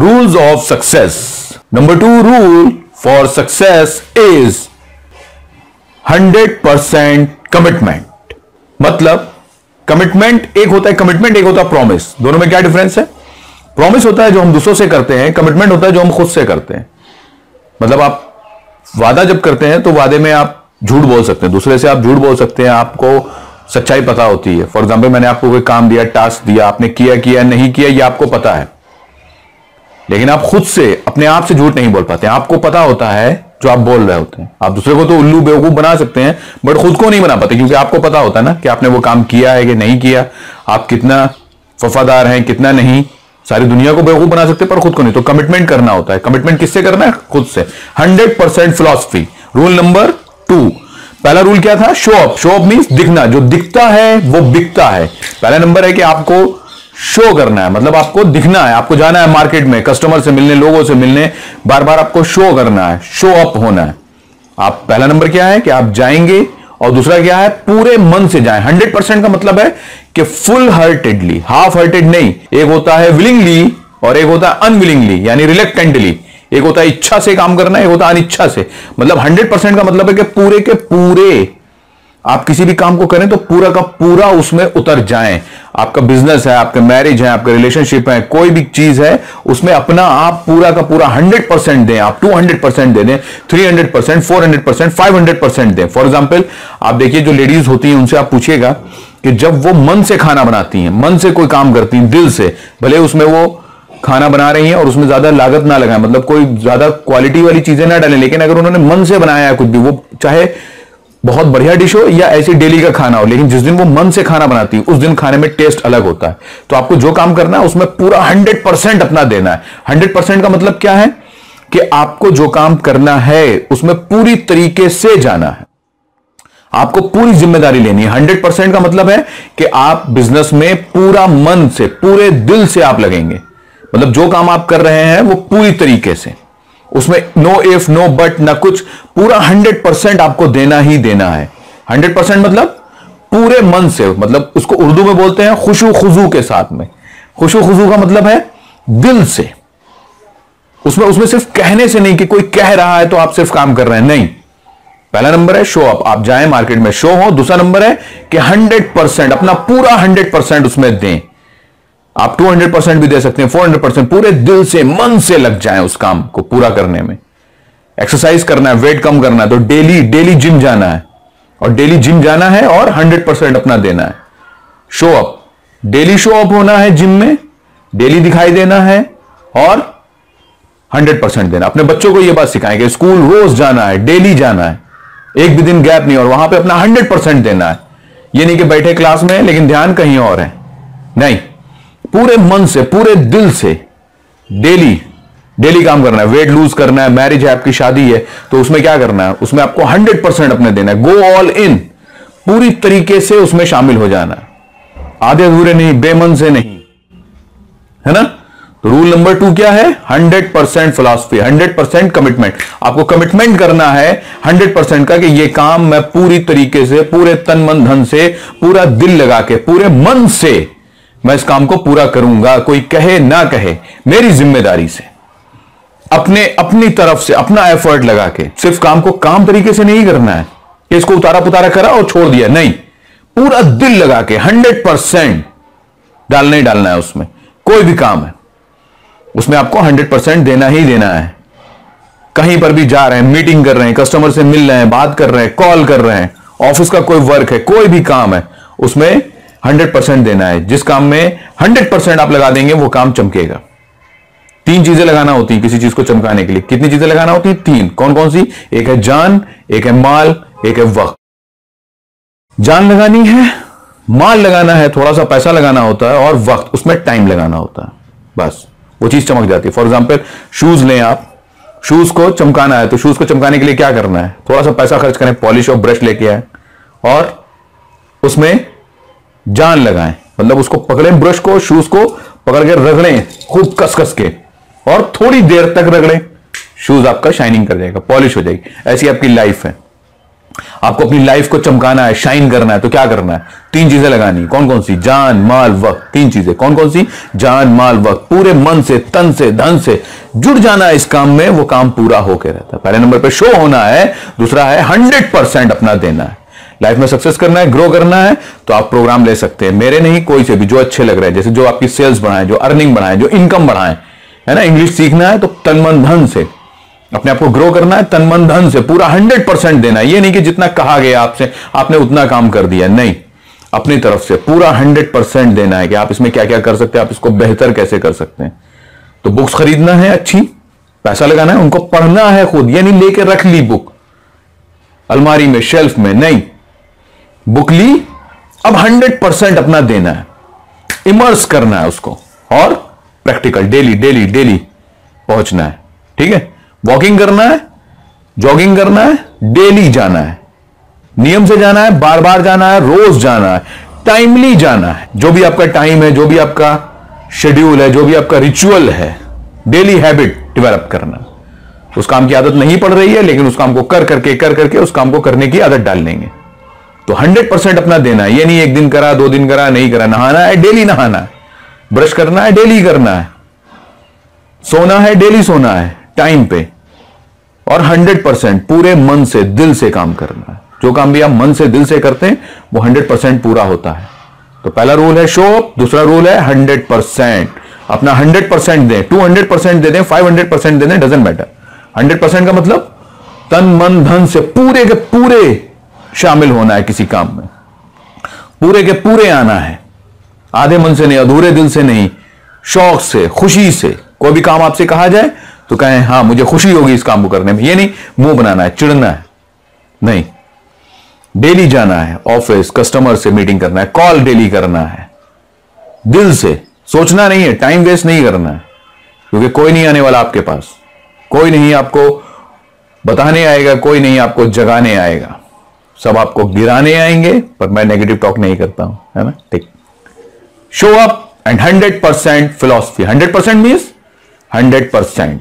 rules of success. Number two rule for success is 100% commitment मतलब commitment एक होता है कमिटमेंट एक होता है प्रॉमिस दोनों में क्या डिफरेंस है? प्रॉमिस होता है जो हम दूसरों से करते हैं कमिटमेंट होता है जो हम खुद से करते हैं. मतलब आप वादा जब करते हैं तो वादे में आप झूठ बोल सकते हैं. दूसरे से आप झूठ बोल सकते हैं, आपको सच्चाई पता होती है. फॉर एग्ज़ाम्पल मैंने आपको कोई काम दिया टास्क दिया, आपने किया किया, नहीं किया, ये आपको पता है. लेकिन आप खुद से, अपने आप से झूठ नहीं बोल पाते। आपको पता होता है जो आप बोल रहे होते हैं। आप दूसरे को तो उल्लू, बेवकूफ़ बना सकते हैं, बट खुद को नहीं बना पाते, क्योंकि आपको पता होता है ना कि आपने वो काम किया है कि नहीं किया। आप कितना वफादार हैं, कितना नहीं, सारी दुनिया को बेवकूफ़ बना सकते पर खुद को नहीं। तो कमिटमेंट करना होता है। कमिटमेंट किससे करना है? खुद से। Hundred percent philosophy rule number two पहला रूल क्या था? Show up show up means दिखना। जो दिखता है, वो बिकता है। पहला नंबर है कि आपको शो करना है। मतलब आपको दिखना है, आपको जाना है मार्केट में, कस्टमर से मिलने, लोगों से मिलने बार बार आपको शो करना है, शो अप होना है। आप पहला नंबर क्या है कि आप जाएँगे और दूसरा क्या है, पूरे मन से जाए। हंड्रेड परसेंट का मतलब है कि फुल हार्टेडली, हाफ़ हार्टेड नहीं, एक होता है विलिंगली और एक होता है अनविलिंगली यानी रिलेक्टेंटली एक होता है इच्छा से काम करना, एक होता है अनिच्छा से। मतलब हंड्रेड परसेंट का मतलब है कि पूरे के पूरे आप किसी भी काम को करें तो पूरा का पूरा उसमें उतर जाएँ। आपका बिज़नेस है, आपका मैरिज है, आपका रिलेशनशिप है, कोई भी चीज़ है, उसमें अपना आप पूरा का पूरा हंड्रेड परसेंट दें। आप टू हंड्रेड परसेंट दे दें three hundred percent four percent five percent दें। फॉर एग्ज़ाम्पल आप देखिए जो लेडीज़ होती हैं, उनसे आप पूछिएगा कि जब वो मन से खाना बनाती हैं, मन से कोई काम करती हैं, दिल से, भले उसमें वो खाना बना रही हैं और उसमें ज़्यादा लागत ना लगाए मतलब कोई ज़्यादा क्वालिटी वाली चीज़ें ना डालें, लेकिन अगर उन्होंने मन से बनाया है कुछ भी, वो चाहे बहुत बढ़िया डिश हो या ऐसी डेली का खाना हो, लेकिन जिस दिन वो मन से खाना बनाती है, उस दिन खाने में टेस्ट अलग होता है। तो आपको जो काम करना है, उसमें पूरा हंड्रेड परसेंट अपना देना है। हंड्रेड परसेंट का मतलब क्या है? कि आपको जो काम करना है, उसमें पूरी तरीके से जाना है। आपको पूरी ज़िम्मेदारी लेनी है। हंड्रेड परसेंट का मतलब है कि आप बिज़नेस में पूरा मन से, पूरे दिल से आप लगेंगे। मतलब जो काम आप कर रहे हैं, वो पूरी तरीके से। उसमें नो इफ़ नो बट ना कुछ, पूरा हंड्रेड परसेंट आपको देना ही देना है। हंड्रेड परसेंट मतलब पूरे मन से मतलब उसको उर्दू में बोलते हैं खुशू खुजू के साथ में। खुशू खुजू का मतलब है दिल से। उसमें उसमें सिर्फ़ कहने से नहीं कि कोई कह रहा है तो आप सिर्फ़ काम कर रहे हैं। नहीं। पहला नंबर है शो अप आप जाएँ मार्केट में शो हो। दूसरा नंबर है कि हंड्रेड परसेंट अपना पूरा हंड्रेड परसेंट उसमें दें। आप 200 परसेंट भी दे सकते हैं 400 परसेंट पूरे दिल से, मन से लग जाए उस काम को पूरा करने में। एक्सरसाइज करना है वेट कम करना है तो डेली डेली जिम जाना है। और डेली जिम जाना है और 100 परसेंट अपना देना है। Show up daily show up होना है जिम में डेली दिखाई देना है और 100 परसेंट देना। अपने बच्चों को यह बात सिखाएँ कि स्कूल रोज जाना है डेली जाना है। एक भी दिन गैप नहीं और वहाँ पे अपना 100 परसेंट देना है। ये नहीं कि बैठे क्लास में लेकिन ध्यान कहीं और है। नहीं। पूरे मन से, पूरे दिल से डेली डेली काम करना है वेट लूज करना है मैरिज है, आपकी शादी है तो उसमें क्या करना है? उसमें आपको हंड्रेड परसेंट अपने देना है। गो ऑल इन पूरी तरीके से उसमें शामिल हो जाना है। आधे अधूरे नहीं, बेमन से नहीं। है ना? तो रूल नंबर टू क्या है? Hundred percent philosophy hundred percent commitment आपको कमिटमेंट करना है हंड्रेड परसेंट का कि ये काम मैं पूरी तरीके से, पूरे तन मन धन से, पूरा दिल लगा के, पूरे मन से मैं इस काम को पूरा करूँगा, कोई कहे, ना कहे, मेरी ज़िम्मेदारी से। अपने, अपनी तरफ़ से, अपना एफर्ट लगा के, सिर्फ़ काम को काम तरीके से नहीं करना है। इसको उतारा पुतारा करा और छोड़ दिया, नहीं। पूरा दिल लगा के हंड्रेड परसेंट डालना ही डालना है उसमें, कोई भी काम है। उसमें आपको हंड्रेड परसेंट देना ही देना है। कहीं पर भी जा रहे हैं मीटिंग कर रहे हैं कस्टमर से मिल रहे हैं, बात कर रहे हैं कॉल कर रहे हैं ऑफ़िस का कोई वर्क है, कोई भी काम है, उसमें हंड्रेड परसेंट देना है। जिस काम में हंड्रेड परसेंट आप लगा देंगे, वो काम चमकेगा। तीन चीज़ें लगाना होती है किसी चीज़ को चमकाने के लिए। कितनी चीज़ें लगाना होती है? तीन। कौन कौन सी? एक है जान, एक है माल, एक है वक्त। जान लगानी है, माल लगाना है थोड़ा सा पैसा लगाना होता है और वक्त। उसमें टाइम लगाना होता है। बस, वो चीज़ चमक जाती है। फॉर एग्ज़ाम्पल शूज़ लें आप। शूज़ को चमकाना है तो शूज़ को चमकाने के लिए क्या करना है? थोड़ा सा पैसा खर्च करें पॉलिश और ब्रश लेके आए। और उसमें जान लगाएँ। मतलब उसको पकड़ें, ब्रश को शूज़ को, पकड़ के रगड़ें, खूब कस कस के। और थोड़ी देर तक रगड़ें। शूज़ आपका शाइनिंग कर जाएगा पॉलिश हो जाएगी। ऐसी आपकी लाइफ है। आपको अपनी लाइफ को चमकाना है शाइन करना है तो क्या करना है? तीन चीज़ें लगानी। कौन कौन सी? जान, माल, वक्त। तीन चीज़ें। कौन कौन सी? जान, माल, वक्त। पूरे मन से, तन से, धन से जुड़ जाना है इस काम में, वो काम पूरा होकर रहता है। पहले नंबर पे शो होना है, दूसरा है हंड्रेड परसेंट अपना देना है। लाइफ में सक्सेस करना है ग्रो करना है तो आप प्रोग्राम ले सकते हैं। मेरे नहीं, कोई से भी, जो अच्छे लग रहे हैं, जैसे जो आपकी सेल्स बढ़ाएँ, जो अर्निंग बढ़ाएँ, जो इनकम बढ़ाएँ, है ना? इंग्लिश सीखना है तो तन मन धन से। अपने आप को ग्रो करना है तन मन धन से, पूरा हंड्रेड परसेंट देना है। ये नहीं कि जितना कहा गया आपसे, आपने उतना काम कर दिया, नहीं। अपनी तरफ़ से पूरा हंड्रेड परसेंट देना है कि आप इसमें क्या क्या कर सकते हैं, आप इसको बेहतर कैसे कर सकते हैं। तो बुक्स खरीदना है, अच्छी। पैसा लगाना है, उनको पढ़ना है खुद, यानी लेके रख ली बुक अलमारी में शेल्फ में, नहीं। बुक ली, अब हंड्रेड परसेंट अपना देना है। इमर्स करना है उसको और प्रैक्टिकल, डेली डेली डेली पहुँचना है। ठीक है? वॉकिंग करना है, जॉगिंग करना है, डेली जाना है। नियम से जाना है बार बार जाना है, रोज जाना है टाइमली जाना है। जो भी आपका टाइम है, जो भी आपका शेड्यूल है, जो भी आपका रिचुअल है डेली हैबिट डेवलप करना। उस काम की आदत नहीं पड़ रही है, लेकिन उस काम को कर करके कर करके उस काम को करने की आदत डाल लेंगे। तो हंड्रेड परसेंट अपना देना है। ये नहीं एक दिन करा, दो दिन करा, नहीं करा, नहाना है डेली नहाना है। ब्रश करना है डेली करना है। सोना है डेली सोना है टाइम पे। और हंड्रेड परसेंट पूरे मन से, दिल से काम करना है। जो काम भी आप मन से, दिल से करते हैं, वो हंड्रेड परसेंट पूरा होता है। तो पहला रूल है शो अप दूसरा रूल है हंड्रेड परसेंट अपना हंड्रेड परसेंट दें टू हंड्रेड परसेंट दे दें फाइव हंड्रेड परसेंट दे दें डजेंट मैटर हंड्रेड परसेंट का मतलब तन, मन, धन से पूरे के पूरे शामिल होना है किसी काम में। पूरे के पूरे आना है। आधे मन से नहीं, अधूरे दिल से नहीं, शौक से, खुशी से। कोई भी काम आपसे कहा जाए तो कहें हाँ मुझे खुशी होगी इस काम को करने में। ये नहीं, मुँह बनाना है चिड़ना है। नहीं। डेली जाना है, ऑफ़िस, कस्टमर से मीटिंग करना है, कॉल डेली करना है। दिल से। सोचना नहीं है, टाइम वेस्ट नहीं करना है। क्योंकि कोई नहीं आने वाला आपके पास। कोई नहीं आपको बताने आएगा, कोई नहीं आपको जगाने आएगा। सब आपको गिराने आएँगे, पर मैं नेगेटिव टॉक नहीं करता हूँ, है ना? ठीक। Show up and hundred percent philosophy hundred percent means hundred percent